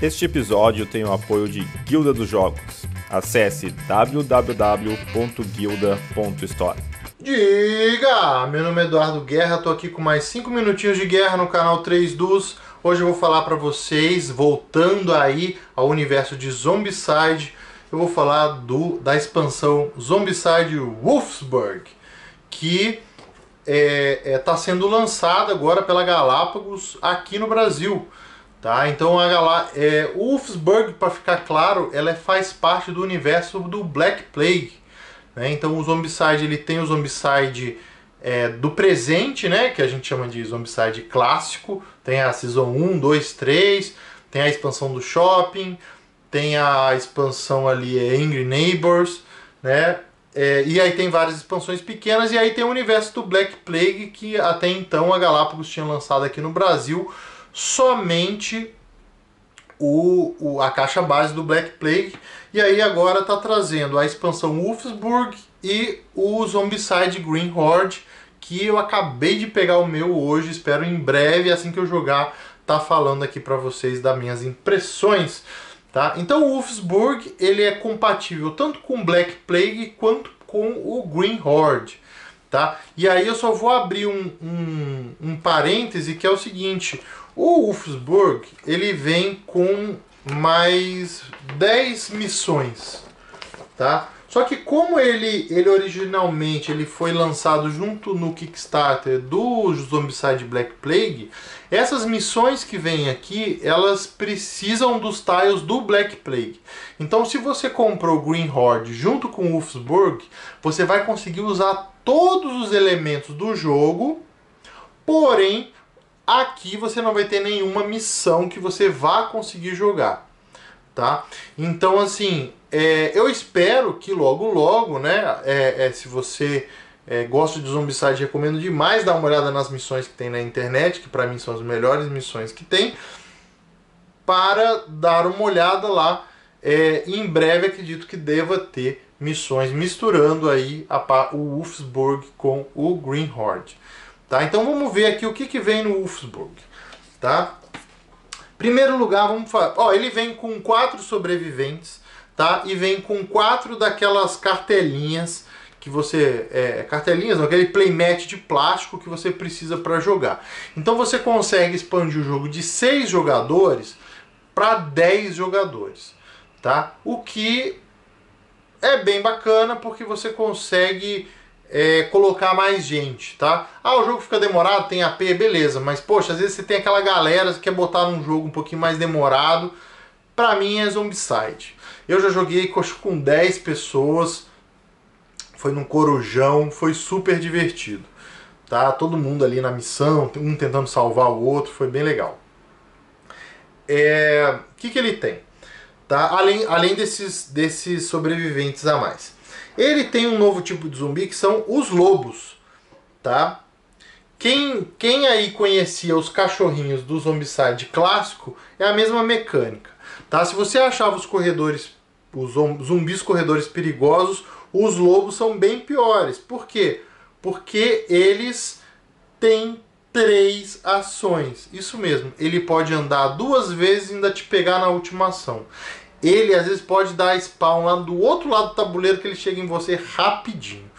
Este episódio tem o apoio de Guilda dos Jogos. Acesse www.guilda.store. Diga! Meu nome é Eduardo Guerra, tô aqui com mais 5 minutinhos de guerra no canal 3 dos. Hoje eu vou falar para vocês, voltando aí ao universo de Zombicide, eu vou falar do, da expansão Zombicide Wolfsburg, que está é, é, tá sendo lançada agora pela Galápagos aqui no Brasil. Tá? Então a Galá é, Wolfsburg, para ficar claro, ela faz parte do universo do Black Plague. Né? Então o Zombicide ele tem o Zombicide é, do presente, né? que a gente chama de Zombicide clássico. Tem a Season 1, 2, 3, tem a expansão do shopping, tem a expansão ali é, Angry Neighbors, né? É, e aí tem várias expansões pequenas, e aí tem o universo do Black Plague, que até então a Galápagos tinha lançado aqui no Brasil somente o, o, a caixa base do Black Plague. E aí agora está trazendo a expansão Wolfsburg e o Zombicide Green Horde, que eu acabei de pegar o meu hoje, espero em breve, assim que eu jogar, tá falando aqui para vocês das minhas impressões. Tá? Então o Wolfsburg ele é compatível tanto com Black Plague quanto com o Green Horde. Tá? E aí eu só vou abrir um, um, um parêntese que é o seguinte, o Wolfsburg ele vem com mais 10 missões, tá? Só que como ele, ele originalmente ele foi lançado junto no Kickstarter do Zombicide Black Plague, essas missões que vêm aqui, elas precisam dos tiles do Black Plague. Então se você comprou Green Horde junto com Wolfsburg, você vai conseguir usar todos os elementos do jogo, porém aqui você não vai ter nenhuma missão que você vá conseguir jogar tá? Então, assim, é, eu espero que logo, logo, né, é, é, se você é, gosta de Zombicide, recomendo demais dar uma olhada nas missões que tem na internet, que para mim são as melhores missões que tem, para dar uma olhada lá. É, em breve acredito que deva ter missões misturando aí a, o Wolfsburg com o Green Horde. Tá? Então vamos ver aqui o que, que vem no Wolfsburg. Tá? Primeiro lugar, vamos falar. Ó, ele vem com quatro sobreviventes, tá? E vem com quatro daquelas cartelinhas que você. É, cartelinhas, não, aquele playmat de plástico que você precisa para jogar. Então você consegue expandir o jogo de seis jogadores para 10 jogadores, tá? O que é bem bacana porque você consegue é, colocar mais gente, tá? Ah, o jogo fica demorado, tem AP, beleza, mas poxa, às vezes você tem aquela galera que quer botar num jogo um pouquinho mais demorado. Pra mim é Zombicide. Eu já joguei com 10 pessoas, foi num corujão, foi super divertido. Tá? Todo mundo ali na missão, um tentando salvar o outro, foi bem legal. É, o que, que ele tem? Tá? Além, além desses, desses sobreviventes a mais. Ele tem um novo tipo de zumbi que são os lobos, tá? Quem, quem aí conhecia os cachorrinhos do Zombicide clássico é a mesma mecânica, tá? Se você achava os corredores, os zumbis corredores perigosos, os lobos são bem piores. Por quê? Porque eles têm três ações. Isso mesmo, ele pode andar duas vezes e ainda te pegar na última ação ele às vezes pode dar spawn lá do outro lado do tabuleiro que ele chega em você rapidinho,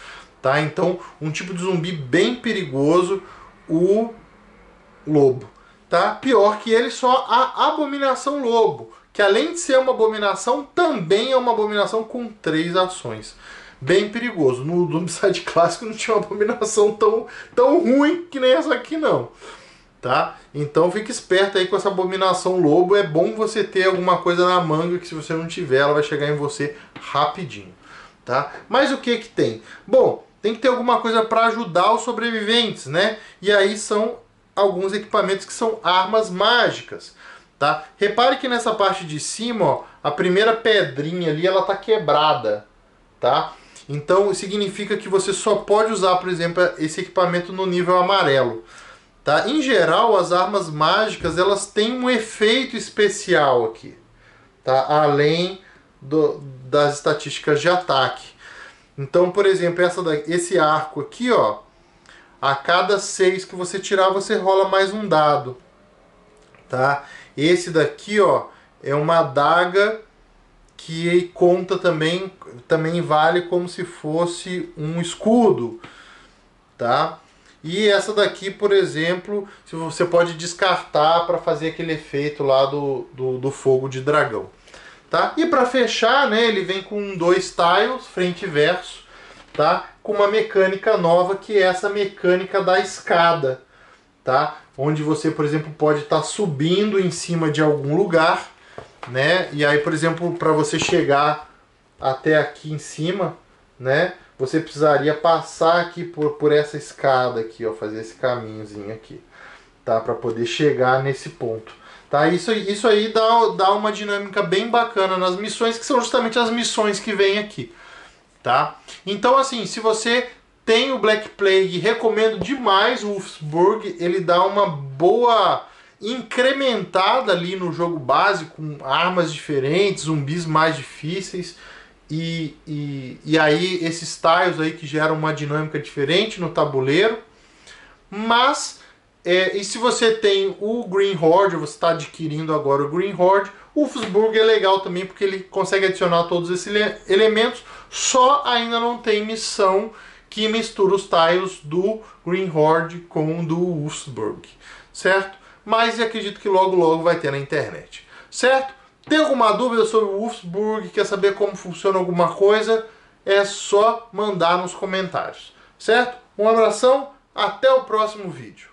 tá? Então, um tipo de zumbi bem perigoso, o lobo, tá? Pior que ele só a abominação lobo, que além de ser uma abominação, também é uma abominação com três ações. Bem perigoso. No Zombicide clássico não tinha uma abominação tão, tão ruim que nem essa aqui não tá? Então fique esperto aí com essa abominação lobo. É bom você ter alguma coisa na manga que se você não tiver, ela vai chegar em você rapidinho, tá? Mas o que que tem? Bom, tem que ter alguma coisa para ajudar os sobreviventes, né? E aí são alguns equipamentos que são armas mágicas, tá? Repare que nessa parte de cima, ó, a primeira pedrinha ali, ela tá quebrada, tá? Então significa que você só pode usar, por exemplo, esse equipamento no nível amarelo. Tá? Em geral, as armas mágicas elas têm um efeito especial aqui, tá? além do, das estatísticas de ataque. Então, por exemplo, essa daqui, esse arco aqui, ó, a cada seis que você tirar, você rola mais um dado. Tá? Esse daqui, ó, é uma adaga que conta também, também vale como se fosse um escudo, tá? E essa daqui, por exemplo, você pode descartar para fazer aquele efeito lá do, do, do fogo de dragão. Tá? E para fechar, né, ele vem com dois tiles, frente e verso, tá? com uma mecânica nova que é essa mecânica da escada. Tá? Onde você, por exemplo, pode estar tá subindo em cima de algum lugar né? E aí, por exemplo, para você chegar até aqui em cima, né? Você precisaria passar aqui por, por essa escada aqui, ó, fazer esse caminhozinho aqui, tá? Para poder chegar nesse ponto. Tá? Isso, isso aí dá, dá uma dinâmica bem bacana nas missões, que são justamente as missões que vêm aqui. Tá? Então, assim, se você tem o Black Plague, recomendo demais o Wolfsburg, ele dá uma boa incrementada ali no jogo básico, com armas diferentes, zumbis mais difíceis. E, e, e aí esses tiles aí que geram uma dinâmica diferente no tabuleiro. Mas, é, e se você tem o Green Horde, você está adquirindo agora o Green Horde, o Wolfsburg é legal também porque ele consegue adicionar todos esses elementos, só ainda não tem missão que mistura os tiles do Green Horde com o do Wolfsburg, certo? mas acredito que logo logo vai ter na internet. Certo? Tem alguma dúvida sobre o Wolfsburg, quer saber como funciona alguma coisa? É só mandar nos comentários. Certo? Um abração, até o próximo vídeo.